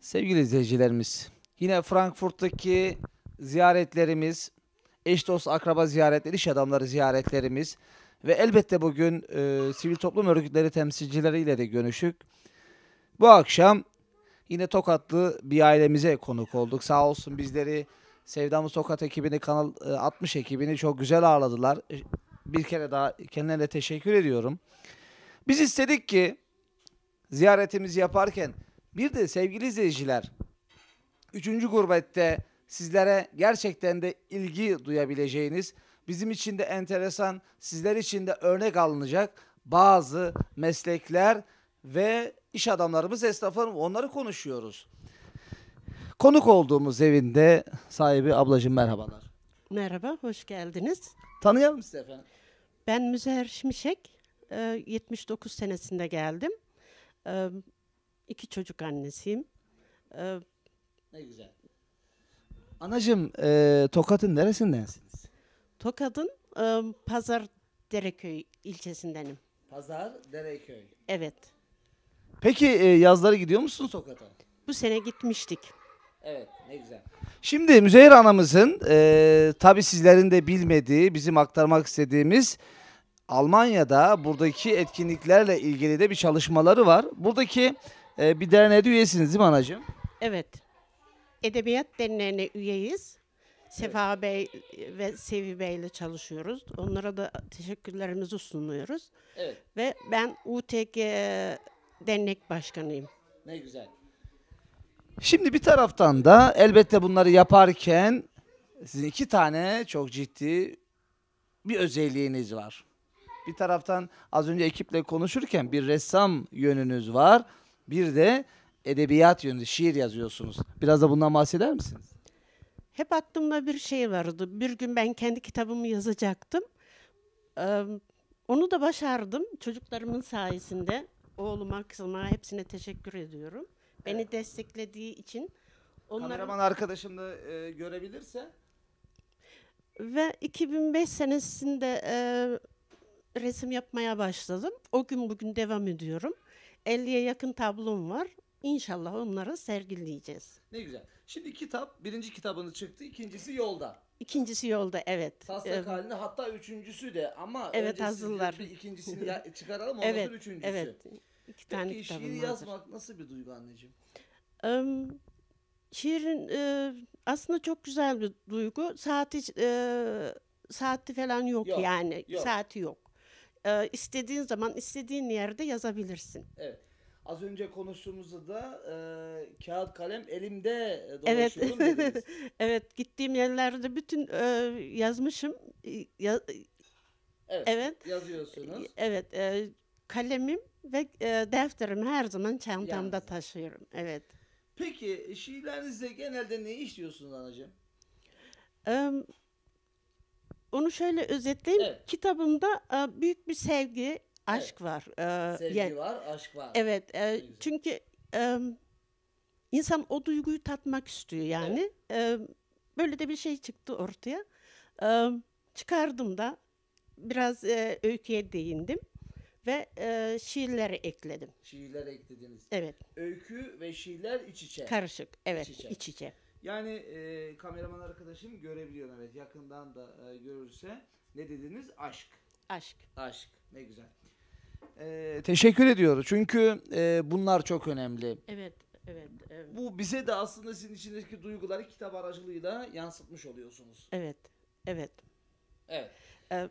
Sevgili izleyicilerimiz, yine Frankfurt'taki ziyaretlerimiz, eş dost akraba ziyaretleri, iş adamları ziyaretlerimiz ve elbette bugün e, sivil toplum örgütleri temsilcileriyle de görüştük. Bu akşam yine Tokatlı bir ailemize konuk olduk. Sağ olsun bizleri Sevdamız Tokat ekibini, Kanal e, 60 ekibini çok güzel ağırladılar. E, Bir kere daha kendilerine teşekkür ediyorum. Biz istedik ki ziyaretimizi yaparken bir de sevgili izleyiciler, üçüncü gurbette sizlere gerçekten de ilgi duyabileceğiniz, bizim için de enteresan, sizler için de örnek alınacak bazı meslekler ve iş adamlarımız, esnaflarımız onları konuşuyoruz. Konuk olduğumuz evinde sahibi ablacığım merhabalar. Merhaba, hoş geldiniz. Tanıyalım sizi efendim. Ben Müzehir Şimşek, e, 79 senesinde geldim. İki çocuk annesiyim. E, Ne güzel. Anacığım e, Tokat'ın neresindensiniz? Tokat'ın e, Pazar Dereköy ilçesindenim. Pazar, Dereköy. Evet, Peki e, yazları gidiyor musun Tokat'a? bu sene gitmiştik. Evet, ne güzel. Şimdi Müzeyir anamızın e, tabi sizlerin de bilmediği, bizim aktarmak istediğimiz Almanya'da buradaki etkinliklerle ilgili de bir çalışmaları var. Buradaki e, bir derneğe de üyesiniz değil mi anacığım? Evet, Edebiyat Derneği'ne üyeyiz. Sefa Bey ve Sevi Bey ile çalışıyoruz. Onlara da teşekkürlerimizi sunuyoruz. Evet. Ve ben UTG Dernek Başkanıyım. Ne güzel. Şimdi bir taraftan da elbette bunları yaparken sizin iki tane çok ciddi bir özelliğiniz var. Bir taraftan az önce ekiple konuşurken bir ressam yönünüz var. Bir de edebiyat yönü, şiir yazıyorsunuz. Biraz da bundan bahseder misiniz? Hep aklımda bir şey vardı. Bir gün ben kendi kitabımı yazacaktım. Ee, onu da başardım çocuklarımın sayesinde. Oğluma, kızıma hepsine teşekkür ediyorum. Beni desteklediği için. Onlara Kameraman arkadaşım da e, görebilirse. ve 2005 senesinde e, resim yapmaya başladım. O gün bugün devam ediyorum. 50'ye yakın tablom var. İnşallah onları sergileyeceğiz. Ne güzel. Şimdi kitap, birinci kitabını çıktı, ikincisi yolda. İkincisi yolda evet. Taslak Ee, halinde hatta üçüncüsü de ama Evet, hazırlar. bir ikincisini ya- çıkaralım ondan evet, sonra üçüncüsü. evet. İki tane Peki kitabım şiir hazır. yazmak nasıl bir duygu anneciğim? Em, şiirin e, aslında çok güzel bir duygu. Saati e, saati falan yok, Yok, yani. yok. Saati yok. E, istediğin zaman istediğin yerde yazabilirsin. Evet. Az önce konuştuğumuzda da e, kağıt kalem elimde Evet. dolaşıyorum dediniz. evet, gittiğim yerlerde bütün e, yazmışım. E, ya- Evet. evet. Yazıyorsunuz. Evet, e, kalemim ve e, defterim her zaman çantamda Yanınızda. taşıyorum. Evet. Peki şiirlerinizde genelde ne işliyorsunuz anacığım? Em, onu şöyle özetleyeyim. Evet. Kitabımda e, büyük bir sevgi, aşk var. E, Sevgi yani- var, aşk var. Evet, e, çünkü e, insan o duyguyu tatmak istiyor yani. E, böyle de bir şey çıktı ortaya. E, çıkardım da biraz e, öyküye değindim ve e, şiirleri ekledim. Şiirler eklediniz. Evet, Öykü ve şiirler iç içe. karışık. Evet, İç içe. iç içe. Yani e, kameraman arkadaşım görebiliyor evet yakından da e, görürse. Ne dediniz? Aşk. Aşk. Aşk. Ne güzel. E, teşekkür ediyoruz. Çünkü e, bunlar çok önemli. Evet, evet, evet. Bu bize de aslında sizin içindeki duyguları kitap aracılığıyla yansıtmış oluyorsunuz. Evet, evet. Evet. E,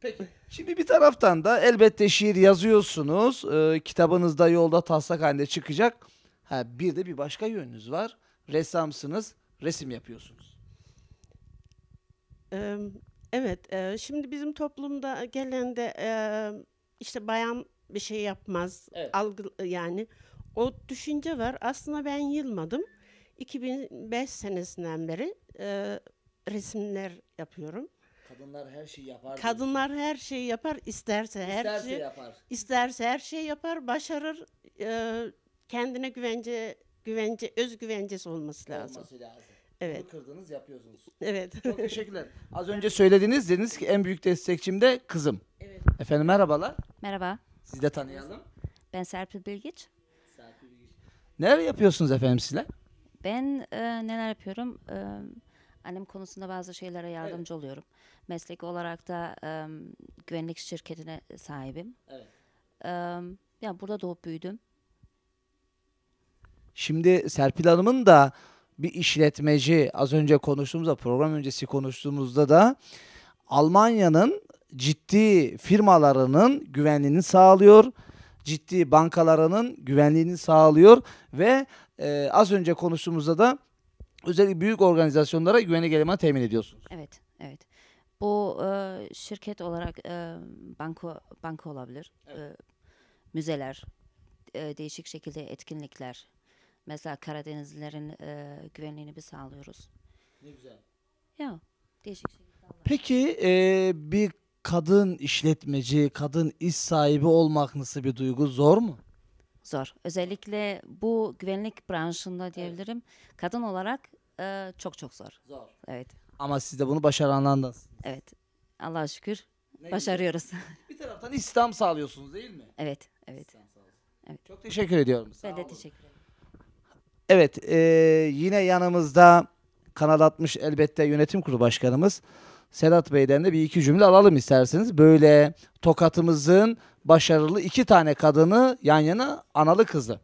Peki. Şimdi bir taraftan da elbette şiir yazıyorsunuz. E, kitabınız da yolda taslak halinde çıkacak. Ha, bir de bir başka yönünüz var. Ressamsınız. Resim yapıyorsunuz. Eee, Evet, eee, şimdi bizim toplumda genelde eee, işte bayan bir şey yapmaz, Evet. algı yani o düşünce var. Aslında ben yılmadım. 2005 senesinden beri eee, resimler yapıyorum. Kadınlar her şeyi yapar. Kadınlar her şeyi yapar, isterse her İsterse şey, yapar. isterse her şeyi yapar, başarır. Eee, kendine güvence, güvence, özgüvencesi olması lazım. Olması lazım. Evet. Bunu kırdınız yapıyorsunuz. Evet. Çok teşekkürler. Az önce söylediniz dediniz ki en büyük destekçim de kızım. Evet. Efendim merhabalar. Merhaba, Sizi de tanıyalım. ben Serpil Bilgiç. Serpil Bilgiç. Neler yapıyorsunuz efendim sizler? Ben e, neler yapıyorum? E, annem konusunda bazı şeylere yardımcı oluyorum. Meslek olarak da e, güvenlik şirketine sahibim. Evet. E, ya burada doğup büyüdüm. Şimdi Serpil Hanım'ın da bir işletmeci az önce konuştuğumuzda program öncesi konuştuğumuzda da Almanya'nın ciddi firmalarının güvenliğini sağlıyor. Ciddi bankalarının güvenliğini sağlıyor ve e, az önce konuştuğumuzda da özellikle büyük organizasyonlara güvenlik elemanı temin ediyorsunuz. Evet, evet. Bu e, şirket olarak e, banko banka olabilir. E, müzeler, e, değişik şekilde etkinlikler. Mesela Karadenizlilerin e, güvenliğini biz sağlıyoruz. Ne güzel. Ya değişik şekilde. Peki e, bir kadın işletmeci, kadın iş sahibi olmak nasıl bir duygu? Zor mu? Zor. Özellikle bu güvenlik branşında diyebilirim. Kadın olarak e, çok çok zor. Zor. Evet, Ama siz de bunu başaranlardansınız. evet. Allah'a şükür Ne başarıyoruz. Bir taraftan istihdam sağlıyorsunuz değil mi? evet, evet. Evet. Çok teşekkür ediyorum. Sağ Ben de olun. teşekkür ederim. Evet, e, yine yanımızda Kanal 60 elbette yönetim kurulu başkanımız Sedat Bey'den de bir iki cümle alalım isterseniz. Böyle tokatımızın başarılı iki tane kadını yan yana analı kızı.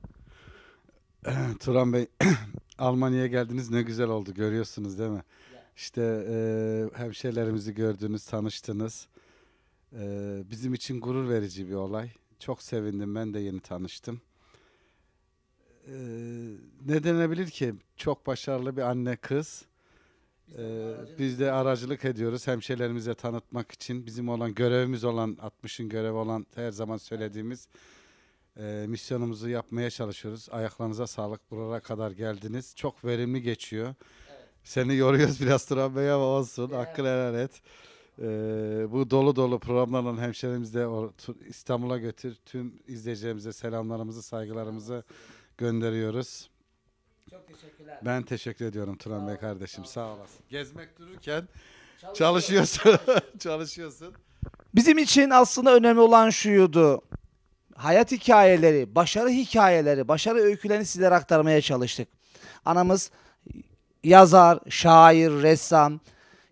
Turan Bey, Almanya'ya geldiniz ne güzel oldu görüyorsunuz değil mi? İşte e, hemşehrilerimizi gördünüz, tanıştınız. E, bizim için gurur verici bir olay. Çok sevindim, ben de yeni tanıştım. E, ne denebilir ki? Çok başarılı bir anne kız. E, biz de aracılık ediyoruz hemşehrilerimize tanıtmak için. Bizim olan görevimiz olan, 60'ın görevi olan her zaman söylediğimiz e, misyonumuzu yapmaya çalışıyoruz. Ayaklarınıza sağlık. Buralara kadar geldiniz. Çok verimli geçiyor. Seni yoruyoruz biraz Turan Bey ama olsun. Hakkını helal et. E, bu dolu dolu programlarla de tu- İstanbul'a götür. Tüm izleyicilerimize selamlarımızı, saygılarımızı gönderiyoruz. Çok teşekkürler. Ben teşekkür ediyorum Turan Bey kardeşim. Sağ olasın. Gezmek dururken çalışıyorsun. çalışıyorsun. Bizim için aslında önemli olan şuydu. Hayat hikayeleri, başarı hikayeleri, başarı öykülerini sizlere aktarmaya çalıştık. Anamız yazar, şair, ressam.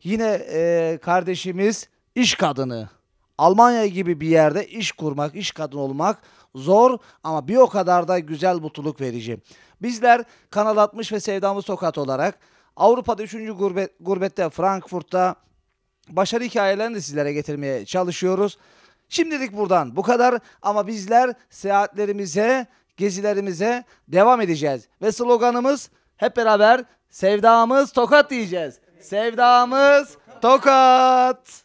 Yine e, kardeşimiz iş kadını. Almanya gibi bir yerde iş kurmak, iş kadını olmak zor ama bir o kadar da güzel mutluluk verici. Bizler Kanal 60 ve Sevdamız Tokat olarak Avrupa'da 3. Gurbet, gurbette Frankfurt'ta başarı hikayelerini de sizlere getirmeye çalışıyoruz. Şimdilik buradan bu kadar ama bizler seyahatlerimize, gezilerimize devam edeceğiz. Ve sloganımız hep beraber sevdamız tokat diyeceğiz. Sevdamız tokat.